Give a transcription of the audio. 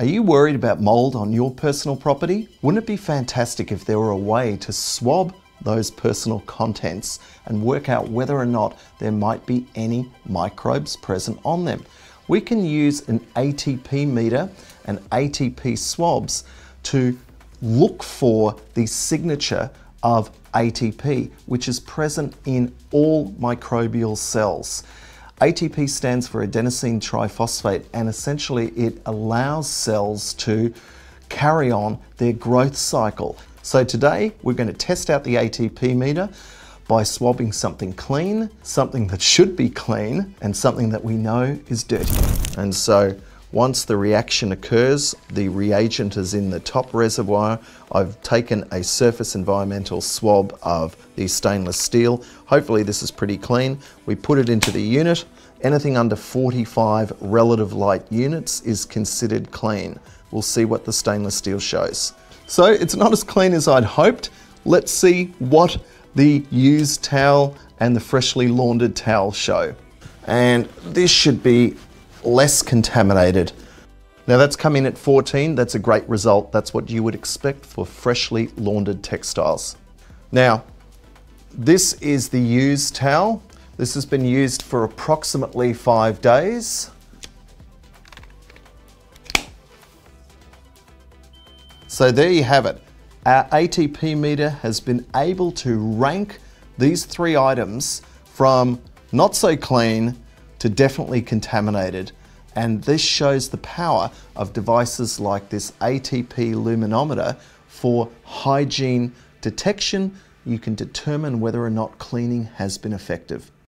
Are you worried about mold on your personal property? Wouldn't it be fantastic if there were a way to swab those personal contents and work out whether or not there might be any microbes present on them? We can use an ATP meter and ATP swabs to look for the signature of ATP, which is present in all microbial cells. ATP stands for adenosine triphosphate, and essentially it allows cells to carry on their growth cycle. So today we're going to test out the ATP meter by swabbing something clean, something that should be clean, and something that we know is dirty. And so once the reaction occurs, the reagent is in the top reservoir. I've taken a surface environmental swab of the stainless steel. Hopefully this is pretty clean. We put it into the unit. Anything under 45 relative light units is considered clean. We'll see what the stainless steel shows. So it's not as clean as I'd hoped. Let's see what the used towel and the freshly laundered towel show. And this should be less contaminated. Now that's come in at 14, that's a great result. That's what you would expect for freshly laundered textiles. Now, this is the used towel. This has been used for approximately five days. So there you have it. Our ATP meter has been able to rank these three items from not so clean to definitely contaminated. And this shows the power of devices like this ATP luminometer for hygiene detection. You can determine whether or not cleaning has been effective.